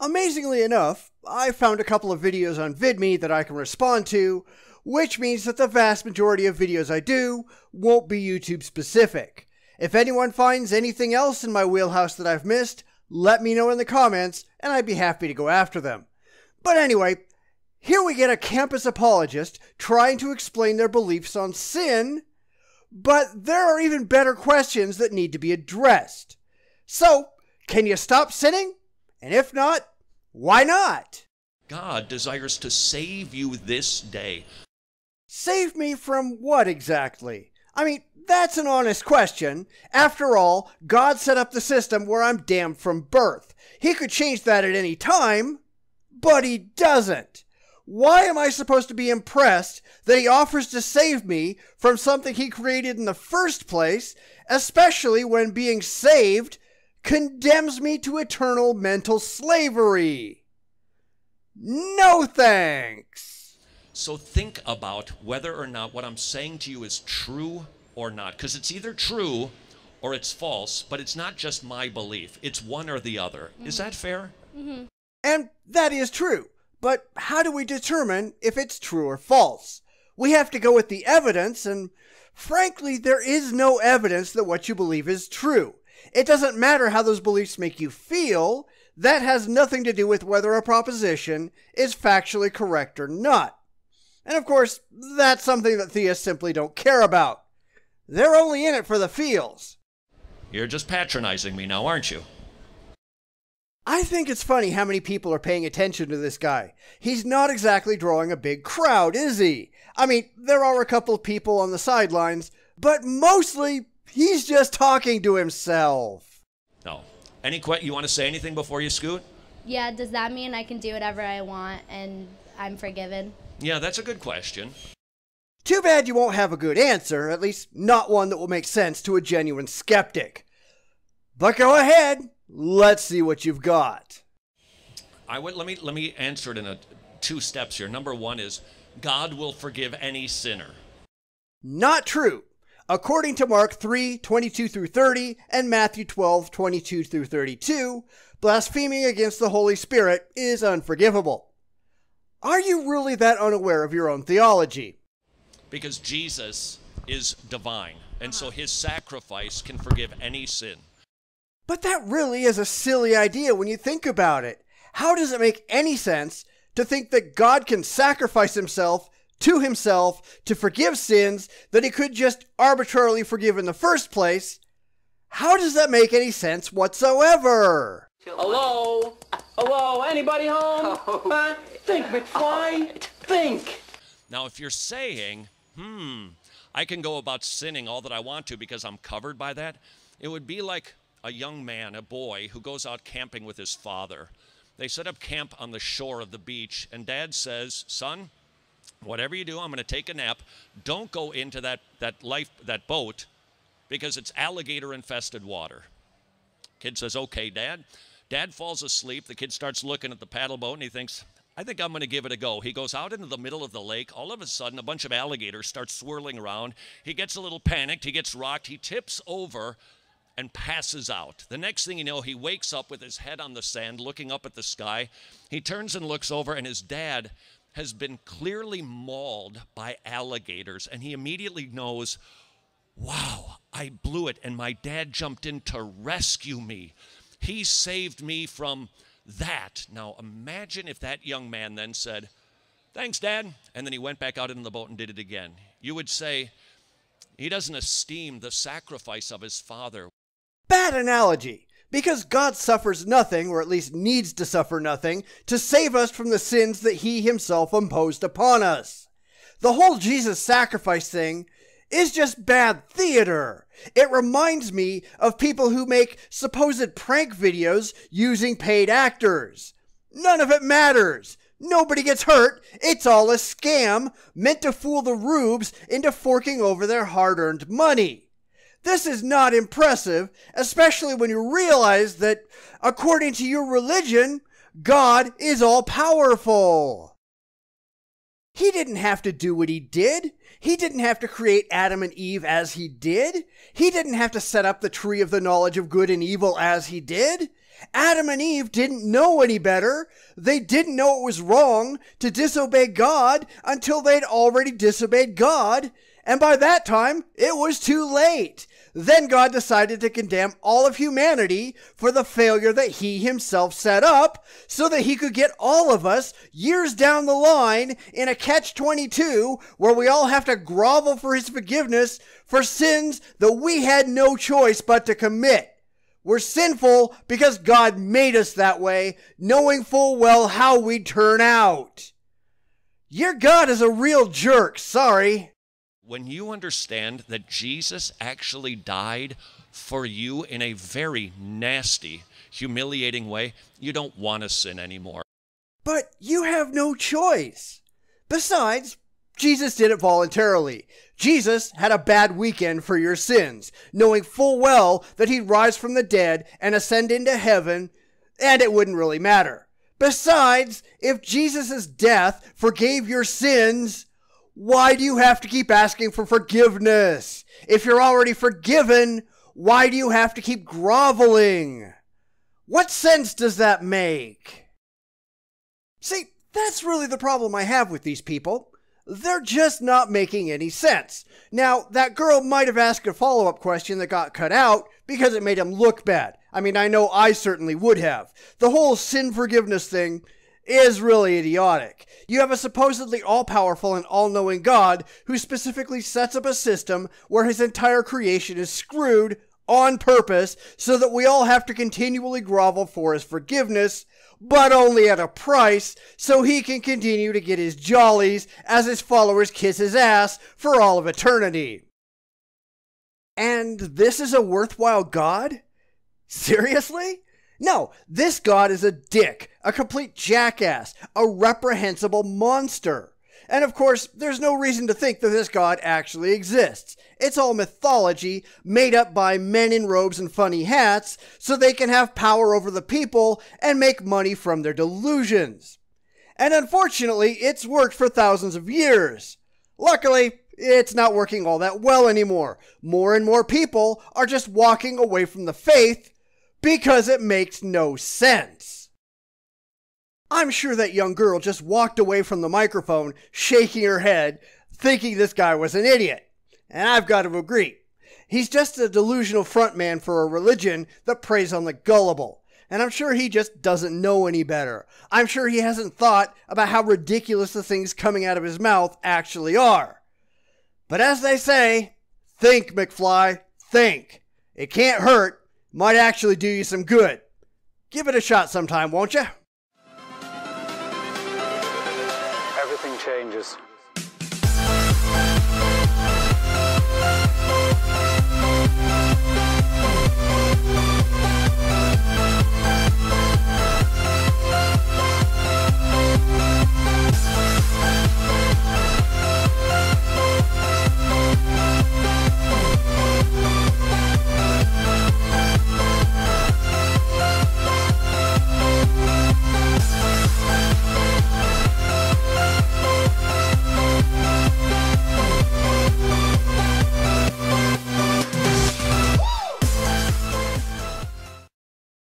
Amazingly enough, I found a couple of videos on VidMe that I can respond to, which means that the vast majority of videos I do won't be YouTube specific. If anyone finds anything else in my wheelhouse that I've missed, let me know in the comments and I'd be happy to go after them. But anyway, here we get a campus apologist trying to explain their beliefs on sin, but there are even better questions that need to be addressed. So, can you stop sinning? And if not, why not? God desires to save you this day. Save me from what exactly? I mean, that's an honest question. After all, God set up the system where I'm damned from birth. He could change that at any time, but He doesn't. Why am I supposed to be impressed that He offers to save me from something He created in the first place, especially when being saved condemns me to eternal mental slavery? No thanks. So think about whether or not what I'm saying to you is true or not. Because it's either true or it's false, but it's not just my belief, it's one or the other. Mm-hmm. Is that fair? Mm-hmm. And that is true. But how do we determine if it's true or false? We have to go with the evidence, and frankly, there is no evidence that what you believe is true. It doesn't matter how those beliefs make you feel, that has nothing to do with whether a proposition is factually correct or not. And of course, that's something that theists simply don't care about. They're only in it for the feels. You're just patronizing me now, aren't you? I think it's funny how many people are paying attention to this guy. He's not exactly drawing a big crowd, is he? I mean, there are a couple of people on the sidelines, but mostly he's just talking to himself. No. Any que- you want to say anything before you scoot? Yeah, does that mean I can do whatever I want and I'm forgiven? Yeah, that's a good question. Too bad you won't have a good answer, at least not one that will make sense to a genuine skeptic. But go ahead, let's see what you've got. I would let me let me answer it in a two steps here. Number 1 is God will forgive any sinner. Not true according to Mark 3 22 through 30 and Matthew 12 22 through 32, blaspheming against the Holy Spirit is unforgivable. Are you really that unaware of your own theology? Because Jesus is divine, and so his sacrifice can forgive any sin. But that really is a silly idea when you think about it. How does it make any sense to think that God can sacrifice himself to himself to forgive sins that he could just arbitrarily forgive in the first place, how does that make any sense whatsoever? Hello? Hello? Anybody home? Oh. Think, McFly. Think. Now, if you're saying, hmm, I can go about sinning all that I want to because I'm covered by that, it would be like a young man, a boy, who goes out camping with his father. They set up camp on the shore of the beach, and dad says, Son, whatever you do, I'm going to take a nap. Don't go into that, that life that boat because it's alligator infested water. Kid says, "Okay, dad." Dad falls asleep. The kid starts looking at the paddle boat and he thinks, I think I'm going to give it a go. He goes out into the middle of the lake. All of a sudden, a bunch of alligators start swirling around. He gets a little panicked. He gets rocked. He tips over and passes out. The next thing you know, he wakes up with his head on the sand, looking up at the sky. He turns and looks over, and his dad has been clearly mauled by alligators, and he immediately knows, wow, I blew it, and my dad jumped in to rescue me. He saved me from that. Now, imagine if that young man then said, Thanks, Dad. And then he went back out in the boat and did it again. You would say, He doesn't esteem the sacrifice of his father. Bad analogy because God suffers nothing, or at least needs to suffer nothing, to save us from the sins that he himself imposed upon us. The whole Jesus sacrifice thing is just bad theater. It reminds me of people who make supposed prank videos using paid actors. None of it matters. Nobody gets hurt. It's all a scam meant to fool the rubes into forking over their hard earned money. This is not impressive, especially when you realize that, according to your religion, God is all powerful. He didn't have to do what he did. He didn't have to create Adam and Eve as he did. He didn't have to set up the tree of the knowledge of good and evil as he did. Adam and Eve didn't know any better. They didn't know it was wrong to disobey God until they'd already disobeyed God. And by that time, it was too late. Then God decided to condemn all of humanity for the failure that he himself set up so that he could get all of us years down the line in a catch 22 where we all have to grovel for his forgiveness for sins that we had no choice but to commit. We're sinful because God made us that way, knowing full well how we'd turn out. Your God is a real jerk, sorry when you understand that Jesus actually died for you in a very nasty, humiliating way, you don't want to sin anymore. But you have no choice. Besides, Jesus did it voluntarily. Jesus had a bad weekend for your sins, knowing full well that he'd rise from the dead and ascend into heaven, and it wouldn't really matter. Besides, if Jesus' death forgave your sins, why do you have to keep asking for forgiveness? If you're already forgiven, why do you have to keep groveling? What sense does that make? See, that's really the problem I have with these people. They're just not making any sense. Now, that girl might have asked a follow up question that got cut out because it made him look bad. I mean, I know I certainly would have. The whole sin forgiveness thing is really idiotic. You have a supposedly all powerful and all knowing God who specifically sets up a system where his entire creation is screwed on purpose so that we all have to continually grovel for his forgiveness, but only at a price so he can continue to get his jollies as his followers kiss his ass for all of eternity. And this is a worthwhile God? Seriously? No, this God is a dick, a complete jackass, a reprehensible monster. And of course, there's no reason to think that this God actually exists. It's all mythology made up by men in robes and funny hats so they can have power over the people and make money from their delusions. And unfortunately, it's worked for thousands of years. Luckily, it's not working all that well anymore. More and more people are just walking away from the faith because it makes no sense. I'm sure that young girl just walked away from the microphone, shaking her head, thinking this guy was an idiot. And I've got to agree. He's just a delusional frontman for a religion that preys on the gullible. And I'm sure he just doesn't know any better. I'm sure he hasn't thought about how ridiculous the things coming out of his mouth actually are. But as they say, think, McFly, think. It can't hurt might actually do you some good. Give it a shot sometime, won't you? Everything changes.